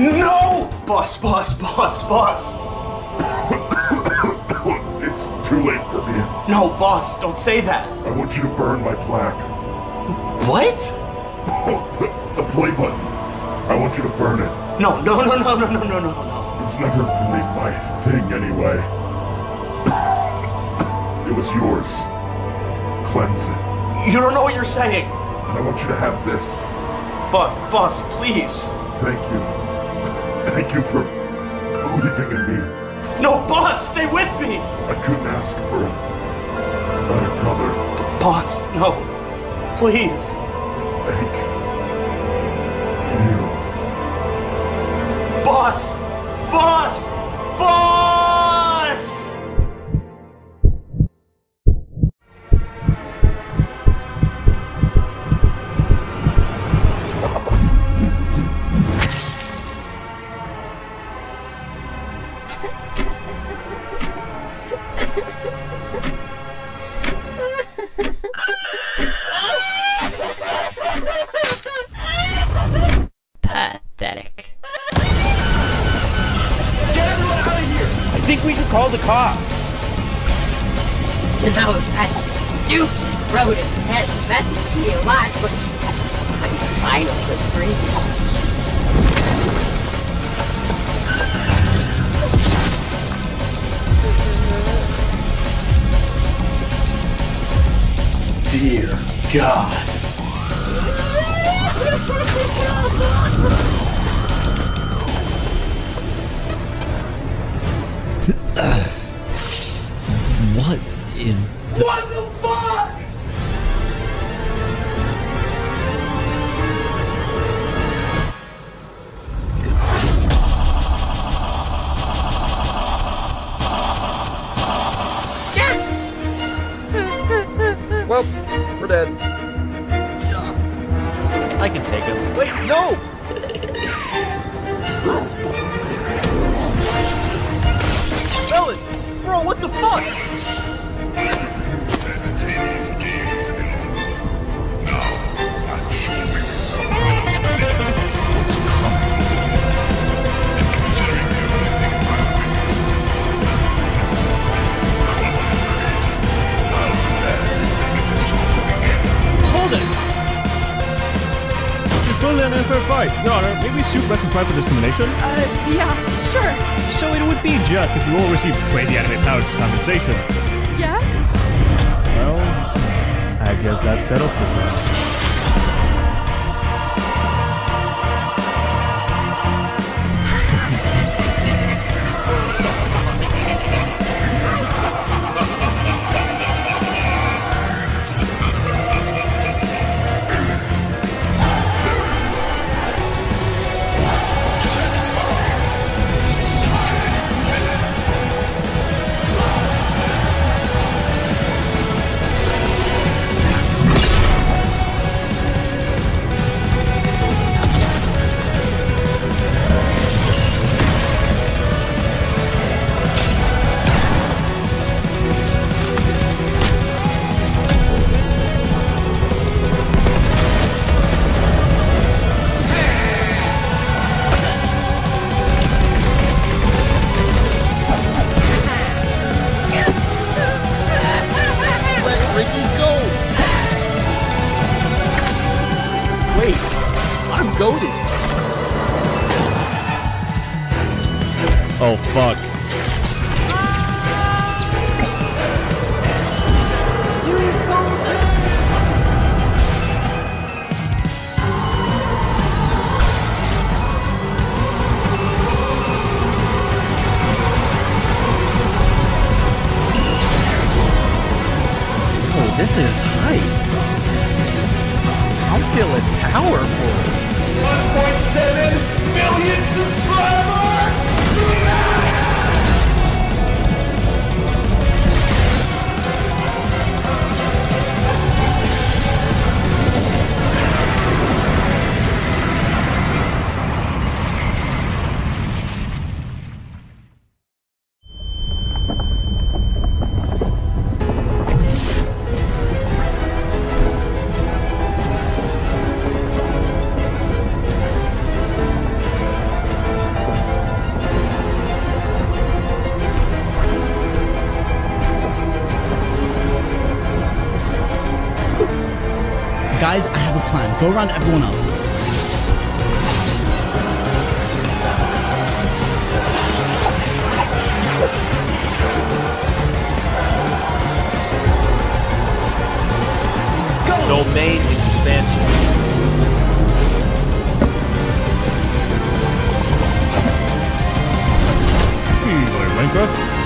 No! Boss, boss, boss, boss. it's too late for me. No, boss, don't say that. I want you to burn my plaque. What? the, the play button. I want you to burn it. No, no, no, no, no, no, no, no, no. It was never really my thing anyway. it was yours. Cleanse it. You don't know what you're saying. And I want you to have this. Boss, boss, please. Thank you. Thank you for believing in me. No, boss, stay with me. I couldn't ask for a better brother. Boss, no. Please. Thank you. Boss! Boss! The cops. No, that's you wrote it. That, that's me a lot, but I'm fine with three. Dear God. What is What the fuck? Well, we're dead. I can take him. Wait, no! An unfair fight. Your Honor, may we sue Press and Pride for discrimination? Uh, yeah, sure. So it would be just if you all received crazy anime powers as compensation. Yes? Well, I guess that settles it then. Goaded. Oh, fuck. Oh, this is hype. I'm feeling powerful. 1.7 million subscribers! Guys, I have a plan. Go round everyone up. domain expansion. Hey, Minecraft.